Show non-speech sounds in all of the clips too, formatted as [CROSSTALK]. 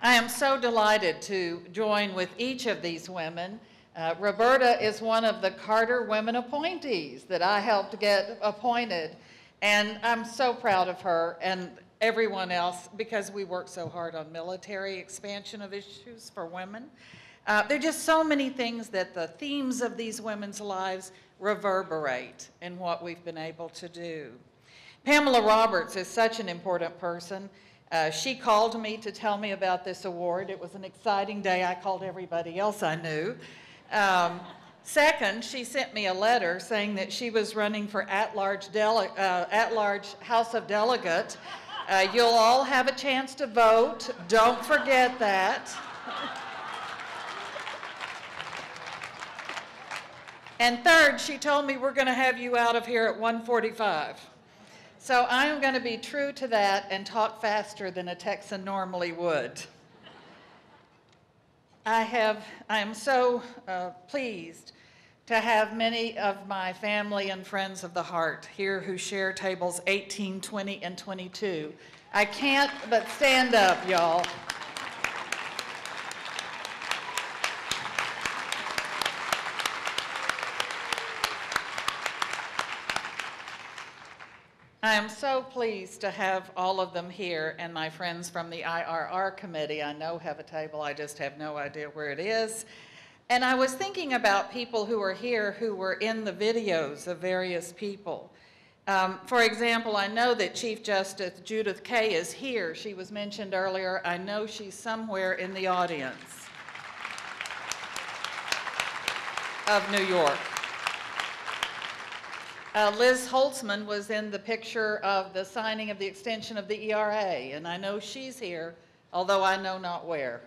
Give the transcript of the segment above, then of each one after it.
I am so delighted to join with each of these women. Uh, Roberta is one of the Carter women appointees that I helped get appointed. And I'm so proud of her and everyone else because we work so hard on military expansion of issues for women. Uh, there are just so many things that the themes of these women's lives reverberate in what we've been able to do. Pamela Roberts is such an important person. Uh, she called me to tell me about this award. It was an exciting day. I called everybody else I knew. Um, second, she sent me a letter saying that she was running for at-large uh, at-large House of Delegate. Uh, you'll all have a chance to vote. Don't forget that. And third, she told me we're going to have you out of here at 145. So I'm going to be true to that and talk faster than a Texan normally would. I have, I am so uh, pleased to have many of my family and friends of the heart here who share tables 18, 20, and 22. I can't but stand up, y'all. I am so pleased to have all of them here and my friends from the IRR committee I know have a table, I just have no idea where it is. And I was thinking about people who are here who were in the videos of various people. Um, for example, I know that Chief Justice Judith Kaye is here. She was mentioned earlier. I know she's somewhere in the audience of New York. Uh, Liz Holtzman was in the picture of the signing of the extension of the ERA, and I know she's here, although I know not where.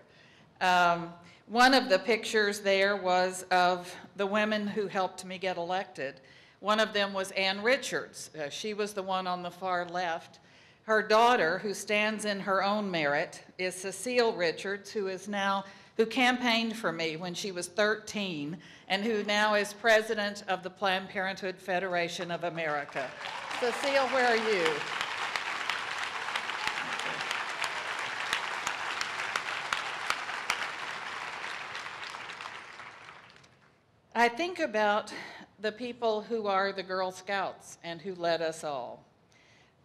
Um, one of the pictures there was of the women who helped me get elected. One of them was Ann Richards. Uh, she was the one on the far left. Her daughter, who stands in her own merit, is Cecile Richards, who is now who campaigned for me when she was 13 and who now is president of the Planned Parenthood Federation of America. Cecile, where are you? I think about the people who are the Girl Scouts and who led us all.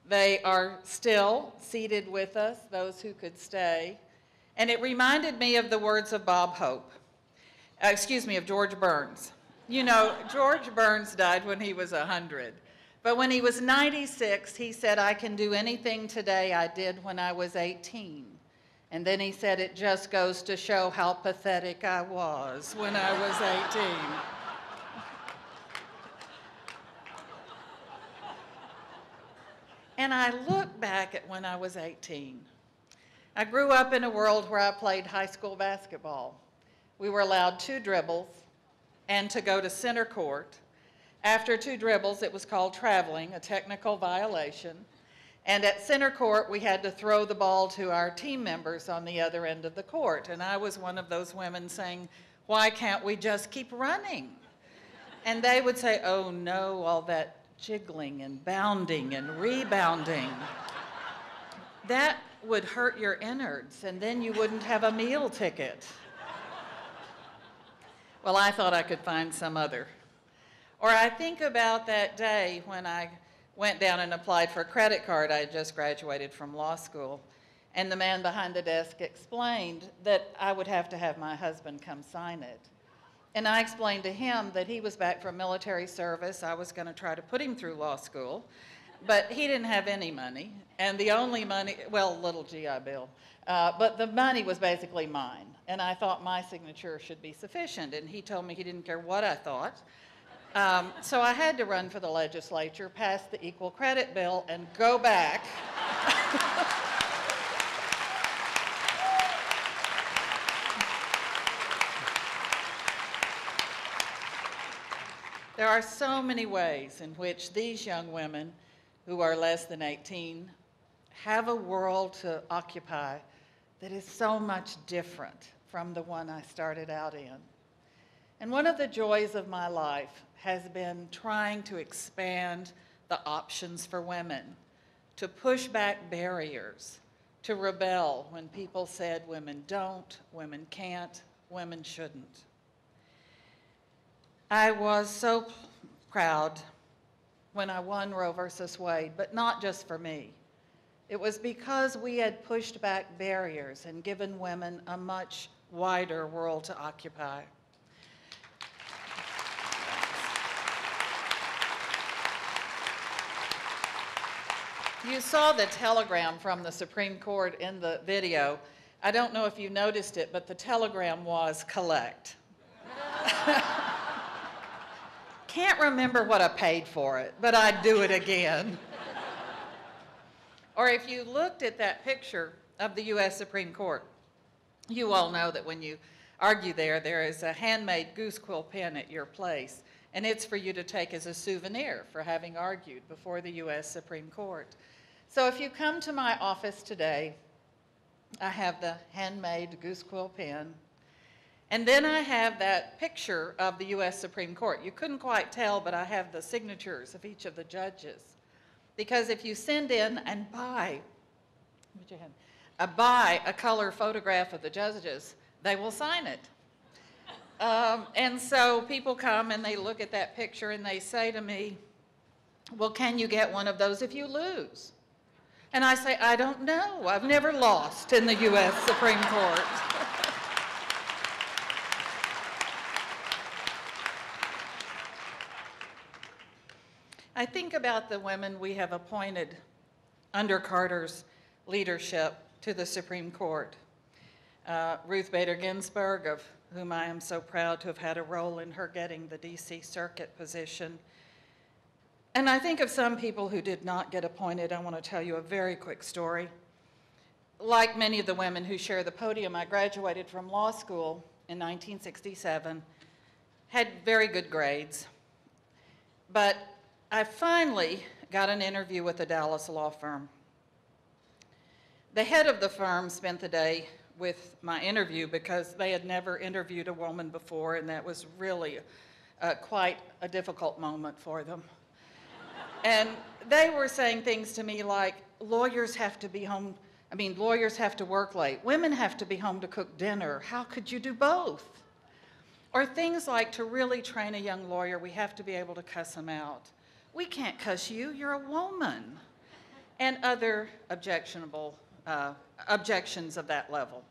They are still seated with us, those who could stay, and it reminded me of the words of Bob Hope, uh, excuse me, of George Burns. You know, George Burns died when he was 100. But when he was 96, he said, I can do anything today I did when I was 18. And then he said, it just goes to show how pathetic I was when I was 18. and I look back at when I was 18. I grew up in a world where I played high school basketball. We were allowed two dribbles and to go to center court. After two dribbles, it was called traveling, a technical violation. And at center court, we had to throw the ball to our team members on the other end of the court. And I was one of those women saying, why can't we just keep running? And they would say, oh no, all that jiggling and bounding and rebounding. That would hurt your innards, and then you wouldn't have a meal ticket. Well, I thought I could find some other. Or I think about that day when I went down and applied for a credit card. I had just graduated from law school. And the man behind the desk explained that I would have to have my husband come sign it. And I explained to him that he was back from military service. I was going to try to put him through law school. But he didn't have any money, and the only money, well, little GI Bill, uh, but the money was basically mine. And I thought my signature should be sufficient, and he told me he didn't care what I thought. Um, so I had to run for the legislature, pass the equal credit bill, and go back. [LAUGHS] there are so many ways in which these young women who are less than 18 have a world to occupy that is so much different from the one I started out in. And one of the joys of my life has been trying to expand the options for women, to push back barriers, to rebel when people said women don't, women can't, women shouldn't. I was so proud when I won Roe versus Wade, but not just for me. It was because we had pushed back barriers and given women a much wider world to occupy. You saw the telegram from the Supreme Court in the video. I don't know if you noticed it, but the telegram was collect. [LAUGHS] Can't remember what I paid for it, but I'd do it again. or if you looked at that picture of the U.S. Supreme Court, you all know that when you argue there, there is a handmade goose quill pen at your place, and it's for you to take as a souvenir for having argued before the U.S. Supreme Court. So if you come to my office today, I have the handmade goose quill pen. And then I have that picture of the U.S. Supreme Court. You couldn't quite tell, but I have the signatures of each of the judges. Because if you send in and buy, uh, buy a color photograph of the judges, they will sign it. Um, and so people come and they look at that picture and they say to me, well, can you get one of those if you lose? And I say, I don't know. I've never lost in the U.S. Supreme Court. [LAUGHS] I think about the women we have appointed under Carter's leadership to the Supreme Court. Uh, Ruth Bader Ginsburg, of whom I am so proud to have had a role in her getting the DC Circuit position. And I think of some people who did not get appointed. I want to tell you a very quick story. Like many of the women who share the podium, I graduated from law school in 1967, had very good grades, but I finally got an interview with a Dallas law firm. The head of the firm spent the day with my interview because they had never interviewed a woman before, and that was really uh, quite a difficult moment for them. [LAUGHS] and they were saying things to me like, lawyers have to be home, I mean, lawyers have to work late. Women have to be home to cook dinner. How could you do both? Or things like, to really train a young lawyer, we have to be able to cuss them out. We can't cuss you, you're a woman. And other objectionable uh, objections of that level.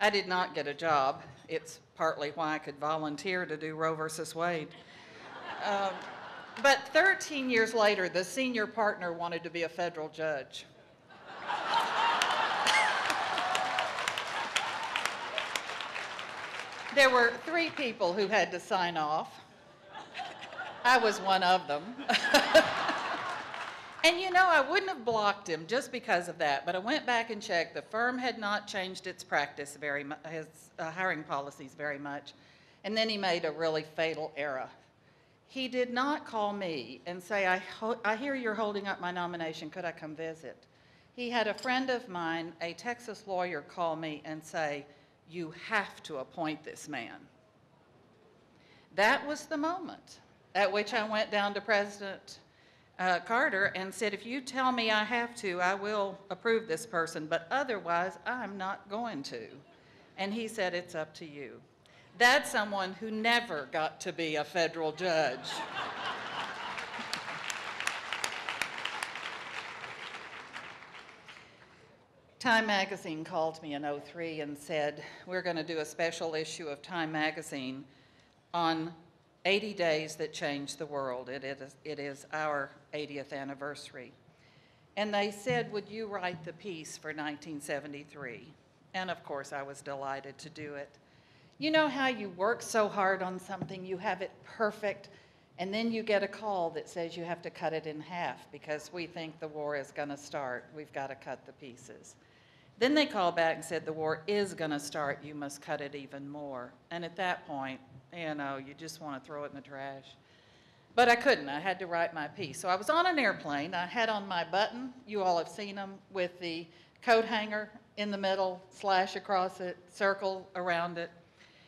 I did not get a job. It's partly why I could volunteer to do Roe versus Wade. Um, but 13 years later, the senior partner wanted to be a federal judge. there were three people who had to sign off. I was one of them. [LAUGHS] and you know, I wouldn't have blocked him just because of that, but I went back and checked. The firm had not changed its practice very much, its uh, hiring policies very much. And then he made a really fatal error. He did not call me and say, I, I hear you're holding up my nomination, could I come visit? He had a friend of mine, a Texas lawyer, call me and say, you have to appoint this man. That was the moment at which I went down to President uh, Carter and said, if you tell me I have to, I will approve this person, but otherwise, I'm not going to. And he said, it's up to you. That's someone who never got to be a federal judge. [LAUGHS] Time Magazine called me in 03 and said, we're going to do a special issue of Time Magazine on 80 Days That Changed the World. It is, it is our 80th anniversary. And they said, Would you write the piece for 1973? And of course, I was delighted to do it. You know how you work so hard on something, you have it perfect, and then you get a call that says you have to cut it in half because we think the war is going to start. We've got to cut the pieces. Then they called back and said, The war is going to start. You must cut it even more. And at that point, you know, you just want to throw it in the trash. But I couldn't. I had to write my piece. So I was on an airplane. I had on my button. You all have seen them with the coat hanger in the middle, slash across it, circle around it.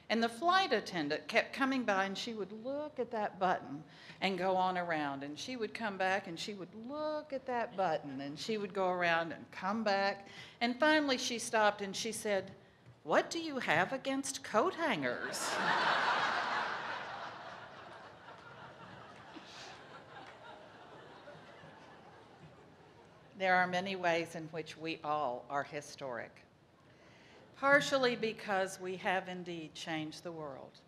And the flight attendant kept coming by and she would look at that button and go on around. And she would come back and she would look at that button and she would go around and come back. And finally she stopped and she said, What do you have against coat hangers? [LAUGHS] There are many ways in which we all are historic, partially because we have indeed changed the world.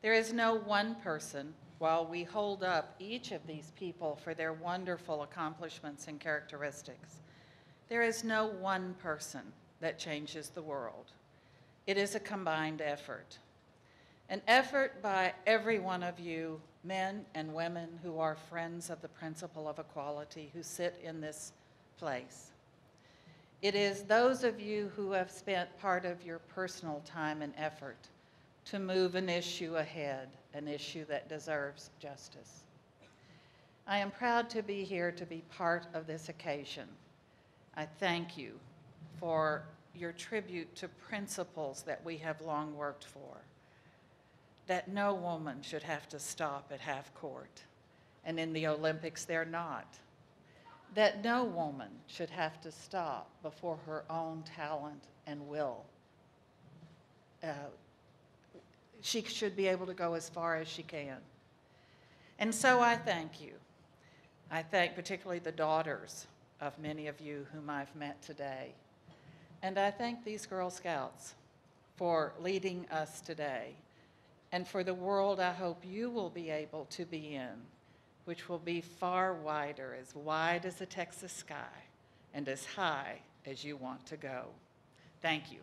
There is no one person, while we hold up each of these people for their wonderful accomplishments and characteristics, there is no one person that changes the world. It is a combined effort. An effort by every one of you, men and women who are friends of the principle of equality, who sit in this place. It is those of you who have spent part of your personal time and effort to move an issue ahead, an issue that deserves justice. I am proud to be here to be part of this occasion. I thank you for your tribute to principles that we have long worked for that no woman should have to stop at half court. And in the Olympics, they're not. That no woman should have to stop before her own talent and will. Uh, she should be able to go as far as she can. And so I thank you. I thank particularly the daughters of many of you whom I've met today. And I thank these Girl Scouts for leading us today and for the world I hope you will be able to be in, which will be far wider, as wide as the Texas sky, and as high as you want to go. Thank you.